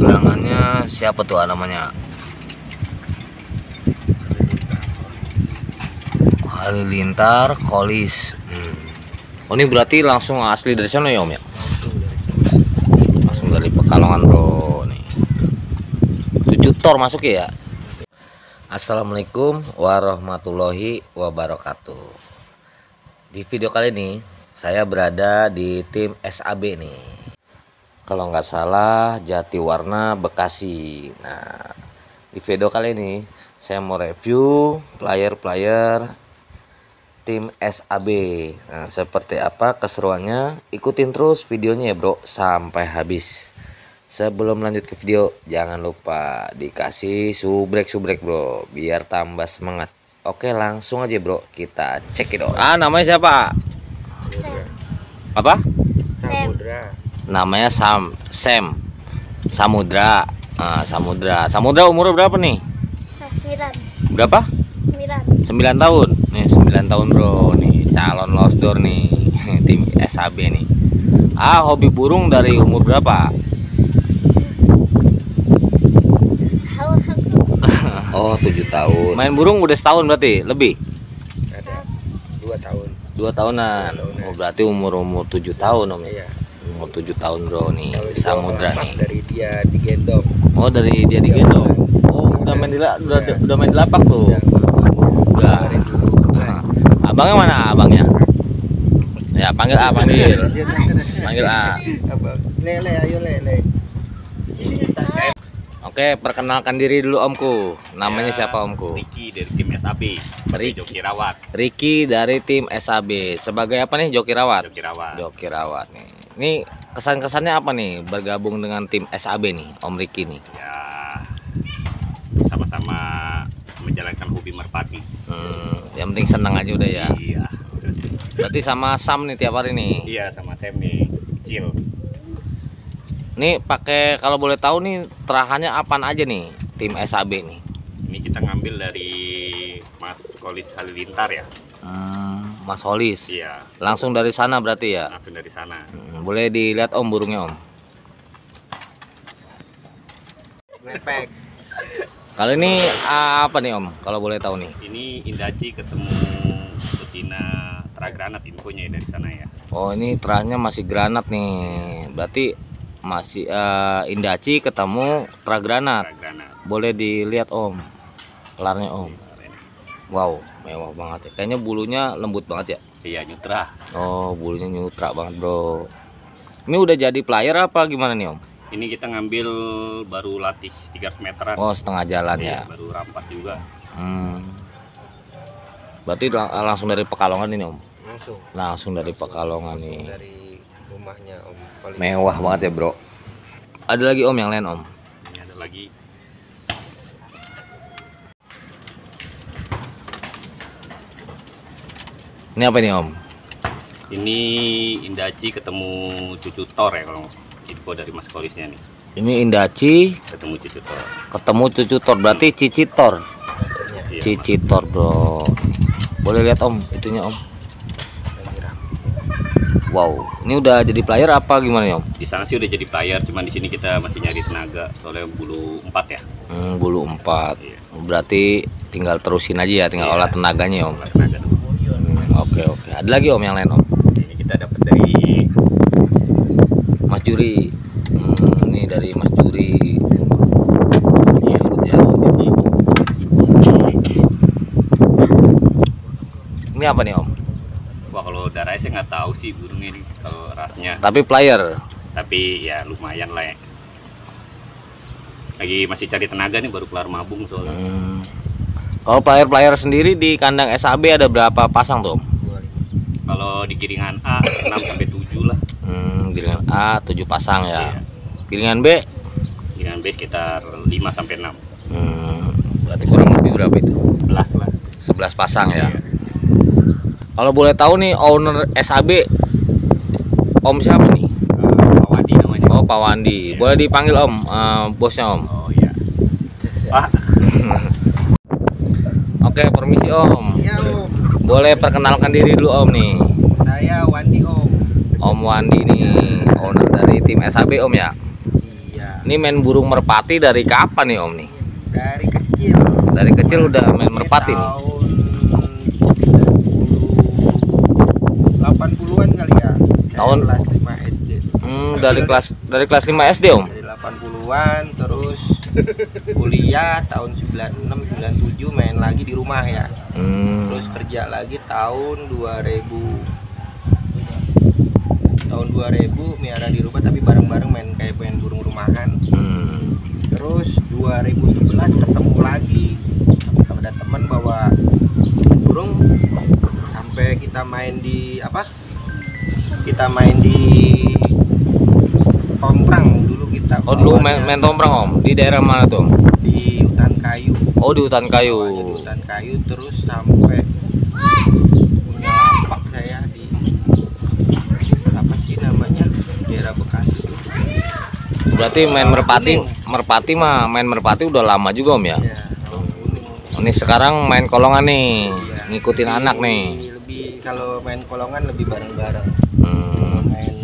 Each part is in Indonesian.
gelangannya siapa tuh namanya? Halilintar Kolis. Hmm. oh ini berarti langsung asli dari sana ya om ya? Langsung dari Pekalongan bro nih. Tujuh tor masuk ya? Assalamualaikum warahmatullahi wabarakatuh. Di video kali ini saya berada di tim SAB nih kalau nggak salah Jatiwarna Bekasi. Nah di video kali ini saya mau review player-player tim SAB nah seperti apa keseruannya? Ikutin terus videonya ya bro sampai habis. Sebelum lanjut ke video jangan lupa dikasih subrek subrek bro biar tambah semangat. Oke langsung aja bro kita cek itu ah namanya siapa? Apa? Samudra. Namanya Sam Sam. Samudra. Ah, Samudra. Samudra umur berapa nih? Sembilan. berapa? Sembilan. 9 tahun? Nih 9 tahun bro. Nih calon losdor nih. Tim SAB nih. Ah hobi burung dari umur berapa? Oh 7 tahun. Main burung udah setahun berarti? Lebih? Ada. Dua tahun. Dua tahunan. Dua tahunan. oh berarti umur umur 7 tahun om. Iya umur 7 tahun bro nih Tahun Samudra nih dari dia digendong oh dari dia digendong oh udah main di la- udah, Iya. udah main di lapak tuh Udah. udah dari dulu Ah, abangnya mana abangnya ya panggil A panggil panggil A lele ayo lele Oke, perkenalkan diri dulu omku. Namanya Ya, siapa omku? Riki dari tim SAB Riki. Joki Rawat Ricky dari tim SAB. Sebagai apa nih? Joki rawat. Joki Rawat Joki rawat nih. Ini kesan-kesannya apa nih bergabung dengan tim SAB nih, Om Ricky nih? ya sama-sama menjalankan hobi merpati Hmm, yang penting senang aja udah ya. iya Berarti sama Sam nih tiap hari nih. iya sama Sam nih kecil Nih pakai kalau boleh tahu nih terahannya apaan aja nih tim SAB nih? ini kita ngambil dari Mas Kolis Halilintar ya Hmm, Mas Holis. iya Langsung dari sana berarti ya. langsung dari sana Hmm, boleh dilihat Om burungnya Om. lepek Kali ini ah, apa nih Om? Kalau boleh tahu nih. ini Indaci ketemu betina Tragranat infonya ya dari sana ya Oh ini terahnya masih granat nih. Berarti masih eh, Indaci ketemu terah granat. Boleh dilihat Om. Kelarnya Om. Wow, mewah banget ya. Kayaknya bulunya lembut banget ya. iya nyutra Oh, bulunya nyutra banget, Bro. Ini udah jadi player apa gimana nih, Om? ini kita ngambil baru latih 300 meteran Oh, setengah jalan Iya, ya. baru rampas juga Hmm. Berarti lang- langsung dari Pekalongan ini, Om. langsung Langsung dari Pekalongan langsung nih. dari rumahnya om paling Mewah banget ya, Bro. Ada lagi Om yang lain, Om. ini ada lagi Ini apa nih, Om? Ini Indaci ketemu Cucu Tor ya kalau info dari Mas Kolisnya nih. Ini Indaci Ketemu Cucu Tor. ketemu cucu Tor berarti Cici Tor. Iya, Cici Tor, Bro. Boleh lihat Om, itunya Om. Wow, ini udah jadi player apa gimana ya, Om? Di sana sih udah jadi player, cuman di sini kita masih nyari tenaga soalnya bulu 4 ya. Hmm, bulu empat. Iya. Berarti tinggal terusin aja ya, tinggal Iya. olah tenaganya ya, Om. Olah tenaga dulu. Hmm, Oke, oke. Ada lagi Om yang lain, Om? Ini kita dapat dari Mas Juri. Hmm, ini dari Mas Juri. Ini apa nih, Om? Wah kalau darahnya saya nggak tahu sih burungnya ini kalau rasnya. Tapi player. Tapi ya lumayan lah ya. Lagi masih cari tenaga nih baru kelar mabung soalnya. Hmm. Kalau player-player sendiri di kandang SAB ada berapa pasang tuh, Om? Kalau di giringan A 6 sampai 7 lah. Gilingan A 7 pasang ya. Iya. Gilingan B Giringan B sekitar 5 sampai 6. hmm, berarti kurang lebih berapa itu? 11 lah. 11 pasang ya. Iya. Kalau boleh tahu nih owner SAB Om siapa nih? Eh, Pak Wadi namanya. Oh, Pak Wandi. Boleh dipanggil Om, eh, bosnya Om. Oh iya. Pak, Oke, permisi Om. ya om Boleh perkenalkan diri dulu Om nih. saya Wandi om Om Wandi nih, owner dari tim SAB Om ya. iya Ini main burung merpati dari kapan nih Om nih? Dari kecil. Dari kecil udah main merpati nih. Tahun 80-an kali ya. Tahun- kelas 5 SD. Hmm, dari kelas dari kelas 5 SD Om. Dari 80-an terus kuliah tahun 96 97 main lagi di rumah ya. Hmm. Terus kerja lagi tahun 2000 tahun 2000 miara di rumah tapi bareng-bareng main kayak main burung rumahan Hmm. terus 2011 ketemu lagi ada teman bawa burung sampai kita main di apa kita main di Tomprang dulu kita Oh dulu main, main tomprang Om. Di daerah mana tuh? Di hutan kayu Oh di hutan kayu. di hutan kayu terus sampai punya lapak saya di apa sih namanya daerah Bekasi Berarti main merpati, merpati mah main merpati udah lama juga Om ya. ya kuning Ini sekarang main kolongan nih, Iya. ngikutin Lebih- anak nih. lebih kalau main kolongan lebih bareng-bareng Hmm. main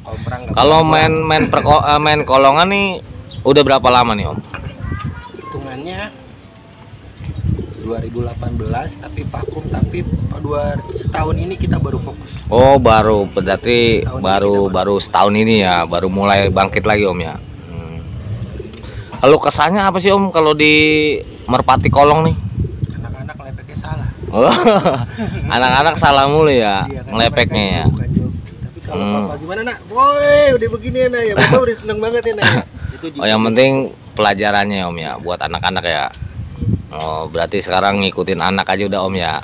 komprang Kalau main main perko, eh, main kolongan nih udah berapa lama nih Om? 2018 tapi vakum tapi dua setahun ini kita baru fokus Oh baru berarti Setahun baru baru setahun ini ya, baru mulai bangkit lagi Om ya. Hmm. Lalu kesannya apa sih Om kalau di merpati kolong nih? anak-anak lepeknya salah Oh, anak-anak salah mulu ya Iya, ngelepeknya ya. tapi kalau Hmm. bapak gimana nak boy udah begini ya nak ya bapak udah seneng banget ya nak ya. itu Oh yang penting pelajarannya Om ya buat anak-anak ya. Oh berarti sekarang ngikutin anak aja udah Om ya.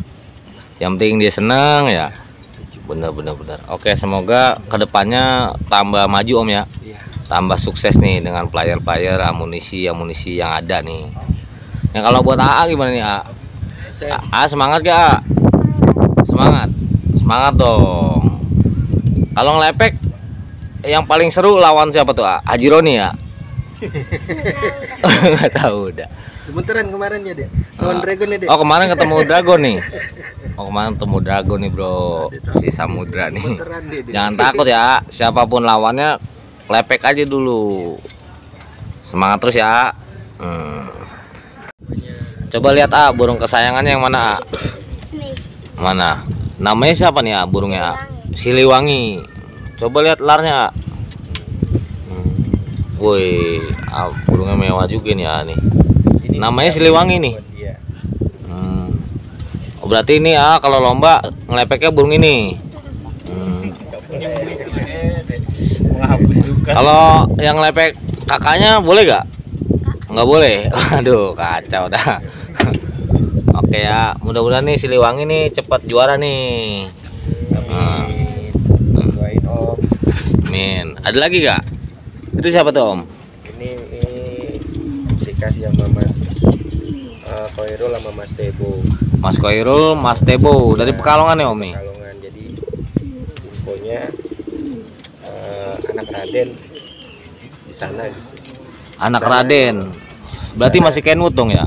Yang penting dia seneng ya. Bener bener bener. Oke semoga ke depannya tambah maju Om ya. iya Tambah sukses nih dengan player-player amunisi amunisi yang ada nih. Yang kalau buat AA gimana nih AA? AA semangat gak AA? Semangat. Semangat dong. Kalau ngelepek yang paling seru lawan siapa tuh AA? Haji Roni ya? Nggak tahu udah. gemeteran kemarin ya dia lawan Ah. dragon ya dia Oh kemarin ketemu Dragon nih. Oh kemarin ketemu Dragon nih bro, si Samudra nih. gemeteran dia, dia. Jangan takut ya, siapa pun lawannya lepek aja dulu. Semangat terus ya. Hmm. Coba lihat ah burung kesayangannya yang mana ah? Nih, Mana? Namanya siapa nih ah burungnya? ah? Siliwangi. Coba lihat larnya. ah. Hmm. Woi, ah, burungnya mewah juga nih ah nih. Ini namanya Siliwangi nih. Hmm. Oh, berarti ini ah kalau lomba ngelepeknya burung ini. Hmm. Kalau yang lepek kakaknya boleh gak? Nggak boleh. Aduh kacau dah. Oke ya, mudah-mudahan nih Siliwangi nih cepat juara nih. Hmm. Min. Ada lagi gak? Itu siapa tuh Om? ini, ini dikasih sama mas uh, Koirul sama mas Tebo Mas Koirul, Mas Tebo dari Pekalongan ya Om nih. Kalongan jadi infonya uh, anak Raden di sana. Anak Raden. Berarti masih Kenwood dong ya?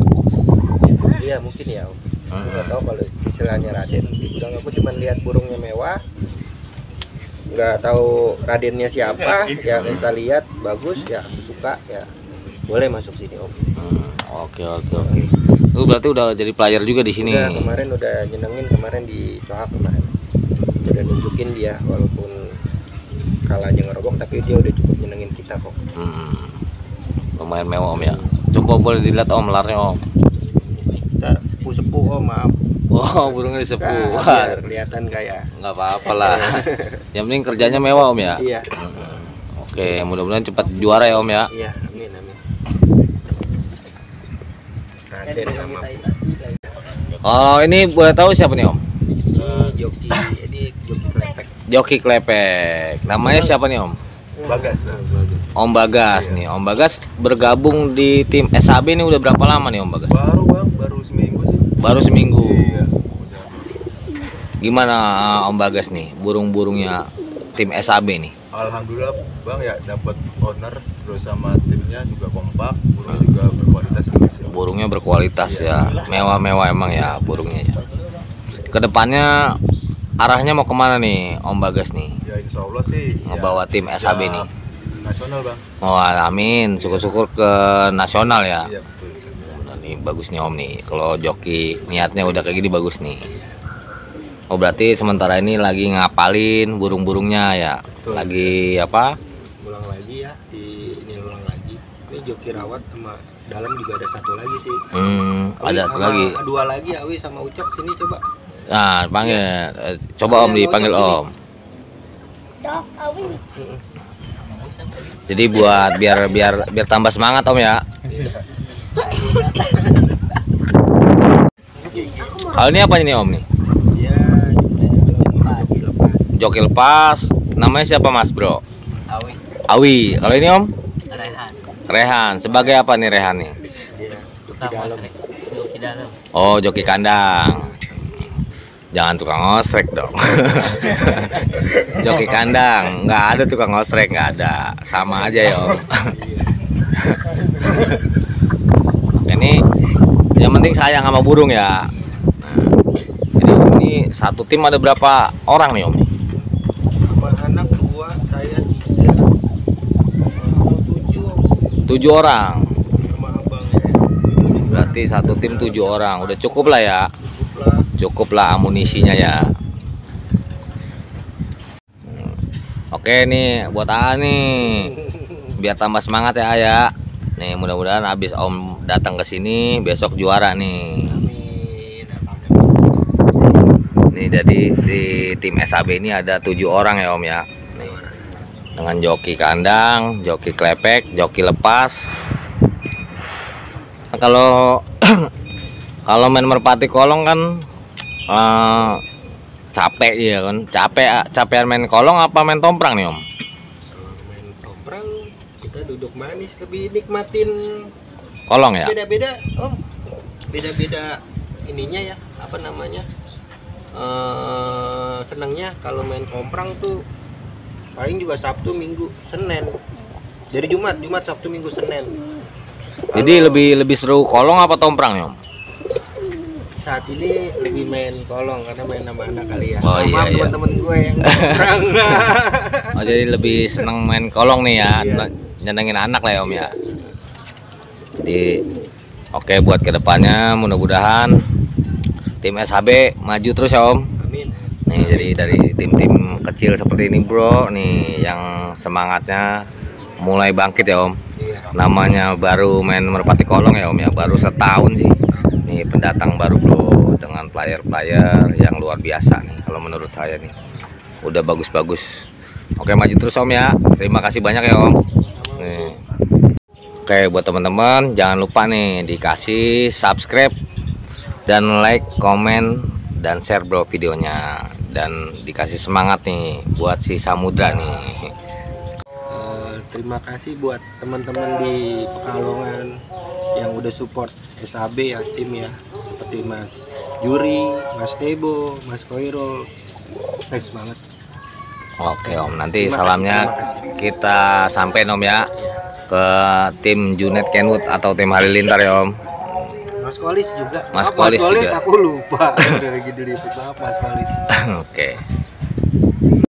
iya mungkin ya om Hmm. nggak tahu kalau istilahnya Raden dia bilang aku cuma lihat burungnya mewah nggak tahu Radennya siapa ya kita lihat bagus ya aku suka ya boleh masuk sini om Hmm, Oke oke oke. Lu berarti udah jadi player juga di sini. Udah, kemarin udah nyenengin kemarin di Cohak kemarin udah nunjukin dia walaupun kalahnya ngerobok tapi dia udah cukup nyenengin kita kok Hmm. Lumayan mewah Om ya. Coba boleh dilihat Om larnya Om. Kita sepuh-sepuh om maaf Oh, burungnya disepuh. Nah, biar kelihatan kayak nggak apa-apa lah. Yang penting kerjanya mewah Om ya. iya. Oke, mudah-mudahan cepat juara ya Om ya. iya amin amin Raden Oh, ini boleh tahu siapa nih Om? Eh, joki ini joki klepek Joki Klepek. Namanya siapa nih Om? Bagas Om Bagas nih. Om Bagas bergabung di tim SAB ini udah berapa lama nih Om Bagas? baru bang baru seminggu sih Baru seminggu. iya Gimana uh, Om Bagas nih burung-burungnya tim SAB nih? alhamdulillah bang ya dapat owner terus sama timnya juga kompak burungnya juga berkualitas sih Burungnya berkualitas ya, mewah-mewah emang ya burungnya ya. Ke depannya arahnya mau ke mana nih Om Bagas nih? ya insya Allah sih ya, Ngebawa tim SAB ya, nih. nasional bang Oh amin, syukur-syukur ke nasional ya. iya betul Nah, nih bagus nih Om nih. Kalau joki niatnya udah kayak gini bagus nih. Oh berarti sementara ini lagi ngapalin burung-burungnya ya. Betul. Lagi apa? ulang lagi ya di ini ulang lagi ini joki rawat sama dalam juga ada satu lagi sih Hmm, Awi ada sama- lagi. dua lagi Awi sama Ucok sini coba Nah, panggil. Eh, Coba Om dipanggil. Om. Dok, awi. Jadi buat biar biar biar tambah semangat Om ya. Hal ini apa ini Om nih? ya joki lepas. Namanya siapa Mas Bro? Awi, Awi. Kalau ini Om? Rehan, Rehan. Sebagai apa nih Rehan nih? ya tukang masrek, joki dalam. Oh, joki kandang. Jangan tukang osrek dong. joki kandang, nggak ada tukang osrek, nggak ada. Sama aja ya. Om. ini yang penting sayang sama burung ya. Nah, jadi ini satu tim ada berapa orang nih Om? sama anak dua saya tiga sama tujuh Tujuh orang. ya Berarti satu tim tujuh orang. Udah cukup lah ya. Cukup lah cukup lah amunisinya ya. Hmm. Oke nih buat A nih. Biar tambah semangat ya ya. Nih mudah-mudahan habis Om datang ke sini besok juara nih. Nih jadi di tim SAB ini ada tujuh orang ya Om ya. Nih dengan joki kandang joki klepek joki lepas. Nah, kalau kalau main merpati kolong kan eh, capek ya kan. Capek capean main kolong apa main tomprang nih om? Kalau main tomprang kita duduk manis lebih nikmatin. Kolong ya? Beda-beda om. Beda-beda ininya ya apa namanya? Eh senangnya kalau main komprang tuh paling juga Sabtu Minggu Senin. Dari Jumat Jumat Sabtu Minggu Senin. Jadi lebih lebih seru kolong apa tomprang nih om saat ini lebih main kolong karena main sama anak kali ya. Oh, iya, maaf iya. teman-teman gue yang komprang oh jadi lebih seneng main kolong nih ya Iya. nyenengin anak lah ya om ya. Jadi oke buat ke depannya mudah-mudahan tim SHB maju terus ya om. Amin. Nih jadi dari tim-tim kecil seperti ini bro nih yang semangatnya mulai bangkit ya om. Iya. Namanya baru main merpati kolong ya om ya. Baru setahun sih nih pendatang baru bro dengan player-player yang luar biasa nih kalau menurut saya nih. Udah bagus-bagus. Oke maju terus om ya. Terima kasih banyak ya om. Nih. Oke buat teman-teman jangan lupa nih dikasih subscribe dan like komen dan share bro videonya. Dan dikasih semangat nih buat si Samudra nih terima kasih buat teman-teman di Pekalongan yang udah support SAB ya tim ya seperti Mas Juri, Mas Tebo, Mas Koirul. Thanks banget. Oke Om, nanti Terima salamnya kasih, kasih. kita sampein Om ya ke tim Junet Kenwood atau tim Halilintar ya Om. Mas Kolis juga. Mas Maaf, Kolis juga. aku lupa. Udah lagi diliput maaf Mas Kolis. Oke.